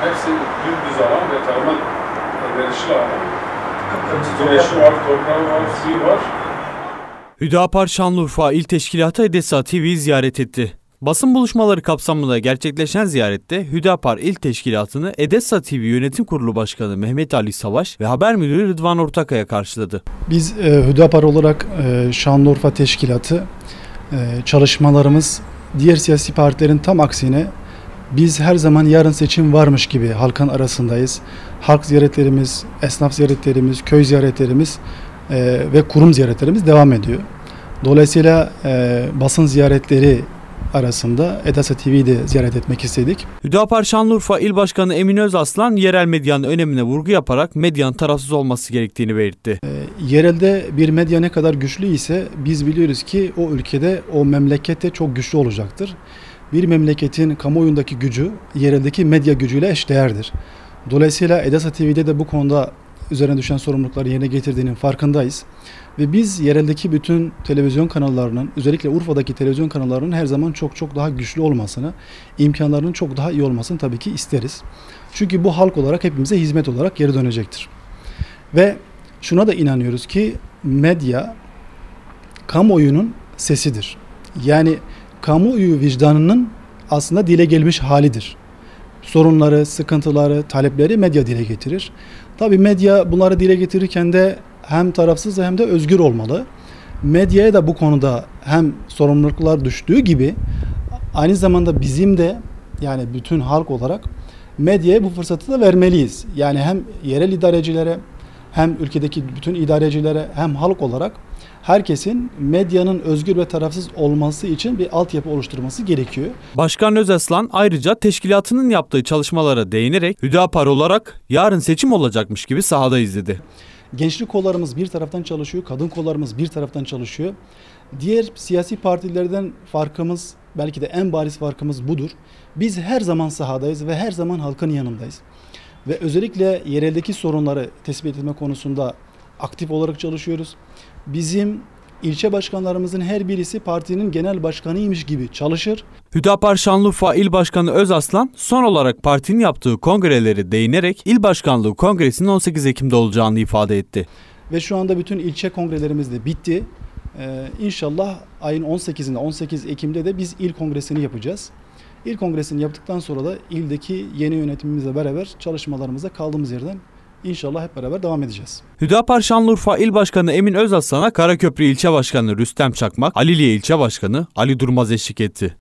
Hepsi dümdüz alan ve tarıma elverişli alan. Güneşi var, toprağı var, suyu var. Hüdapar Şanlıurfa İl Teşkilatı Edesa TV'yi ziyaret etti. Basın buluşmaları kapsamında gerçekleşen ziyarette Hüdapar İl Teşkilatı'nı Edessa TV Yönetim Kurulu Başkanı Mehmet Ali Savaş ve Haber Müdürü Rıdvan Ortakaya karşıladı. Biz e, Hüdapar olarak e, Şanlıurfa Teşkilatı e, çalışmalarımız diğer siyasi partilerin tam aksine biz her zaman yarın seçim varmış gibi halkın arasındayız. Halk ziyaretlerimiz, esnaf ziyaretlerimiz, köy ziyaretlerimiz e, ve kurum ziyaretlerimiz devam ediyor. Dolayısıyla e, basın ziyaretleri arasında Edasa TV'yi de ziyaret etmek istedik. Hüdapar Şanlıurfa İl Başkanı Emin Özaslan yerel medyanın önemine vurgu yaparak medyanın tarafsız olması gerektiğini belirtti. E, yerelde bir medya ne kadar güçlü ise biz biliyoruz ki o ülkede, o memlekette çok güçlü olacaktır. Bir memleketin kamuoyundaki gücü yereldeki medya gücüyle eşdeğerdir. Dolayısıyla Edasa TV'de de bu konuda üzerine düşen sorumlulukları yerine getirdiğinin farkındayız. Ve biz yereldeki bütün televizyon kanallarının, özellikle Urfa'daki televizyon kanallarının her zaman çok çok daha güçlü olmasını, imkanlarının çok daha iyi olmasını tabii ki isteriz. Çünkü bu halk olarak hepimize hizmet olarak geri dönecektir. Ve şuna da inanıyoruz ki medya kamuoyunun sesidir. Yani kamuoyu vicdanının aslında dile gelmiş halidir. Sorunları, sıkıntıları, talepleri medya dile getirir. Tabii medya bunları dile getirirken de hem tarafsız hem de özgür olmalı. Medyaya da bu konuda hem sorumluluklar düştüğü gibi aynı zamanda bizim de yani bütün halk olarak medyaya bu fırsatı da vermeliyiz. Yani hem yerel idarecilere hem ülkedeki bütün idarecilere hem halk olarak herkesin medyanın özgür ve tarafsız olması için bir altyapı oluşturması gerekiyor. Başkan Özaslan ayrıca teşkilatının yaptığı çalışmalara değinerek Hüdapar olarak yarın seçim olacakmış gibi sahada izledi. Gençlik kollarımız bir taraftan çalışıyor, kadın kollarımız bir taraftan çalışıyor. Diğer siyasi partilerden farkımız, belki de en bariz farkımız budur. Biz her zaman sahadayız ve her zaman halkın yanındayız. Ve özellikle yereldeki sorunları tespit etme konusunda aktif olarak çalışıyoruz. Bizim ilçe başkanlarımızın her birisi partinin genel başkanıymış gibi çalışır. Hüdapar Şanlıurfa İl Başkanı Özaslan son olarak partinin yaptığı kongreleri değinerek il başkanlığı kongresinin 18 Ekim'de olacağını ifade etti. Ve şu anda bütün ilçe kongrelerimiz de bitti. Ee, inşallah ayın 18'inde 18 Ekim'de de biz il kongresini yapacağız. İl kongresini yaptıktan sonra da ildeki yeni yönetimimizle beraber çalışmalarımıza kaldığımız yerden İnşallah hep beraber devam edeceğiz. Hüdapar Şanlıurfa İl Başkanı Emin Özaslan'a Karaköprü İlçe Başkanı Rüstem Çakmak, Aliliye İlçe Başkanı Ali Durmaz eşlik etti.